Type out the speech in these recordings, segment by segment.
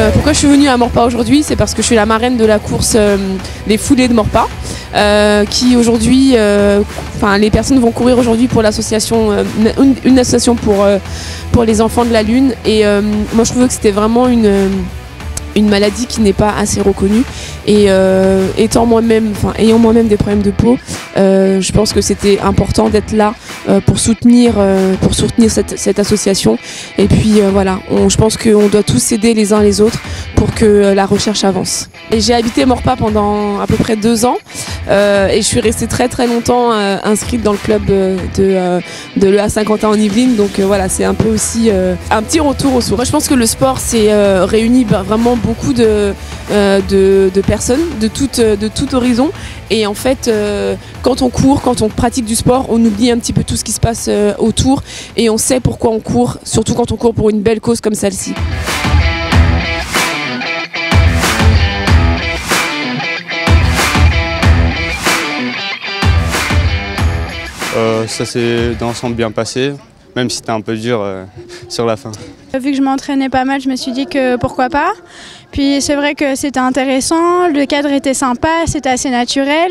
Euh, pourquoi je suis venue à Morpa aujourd'hui C'est parce que je suis la marraine de la course euh, des foulées de Morpa. euh, qui aujourd'hui, euh, enfin les personnes vont courir aujourd'hui pour l'association, euh, une, association pour, pour les enfants de la Lune. Et moi je trouvais que c'était vraiment une, une maladie qui n'est pas assez reconnue. Et euh, étant moi-même, enfin ayant moi-même des problèmes de peau, euh, je pense que c'était important d'être là pour soutenir, euh, pour soutenir cette, cette association. Et puis euh, voilà, on- je pense qu'on doit tous s'aider les uns les autres pour que euh, la recherche avance. Et j'ai habité Morpa pendant à peu près deux ans euh, et je suis restée très très longtemps euh, inscrite dans le club euh, de, euh, de l'EA Saint-Quentin en Yvelines. Donc euh, voilà, c'est un peu aussi euh, un petit retour aux sources. Je pense que le sport c'est euh, réunit bah, vraiment beaucoup de, euh, de, de personnes de tout, de tout horizon. Et en fait, euh, quand on court, quand on pratique du sport, on oublie un petit peu tout ce qui se passe euh, autour et on sait pourquoi on court, surtout quand on court pour une belle cause comme celle-ci. Euh, ça s'est dans l'ensemble bien passé, même si c'était un peu dur euh, sur la fin. Vu que je m'entraînais pas mal, je me suis dit que pourquoi pas. Puis c'est vrai que c'était intéressant, le cadre était sympa, c'était assez naturel.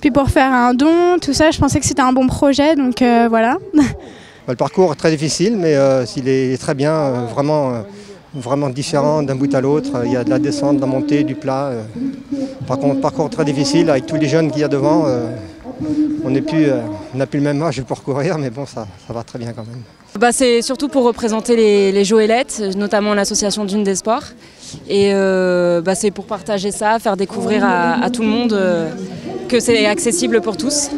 Puis pour faire un don, tout ça, je pensais que c'était un bon projet, donc euh, voilà. Le parcours est très difficile, mais euh, il est très bien, euh, vraiment, euh, vraiment différent d'un bout à l'autre. Il y a de la descente, de la montée, du plat. euh. Par contre, parcours très difficile avec tous les jeunes qu'il y a devant. euh, on n'est plus, euh, on n'a plus le même âge pour courir, mais bon, ça, ça va très bien quand même. Bah, c'est surtout pour représenter les, les Joëlettes, notamment l'association Dune des Sports. Et euh, bah, c'est pour partager ça, faire découvrir à, tout le monde euh, que c'est accessible pour tous.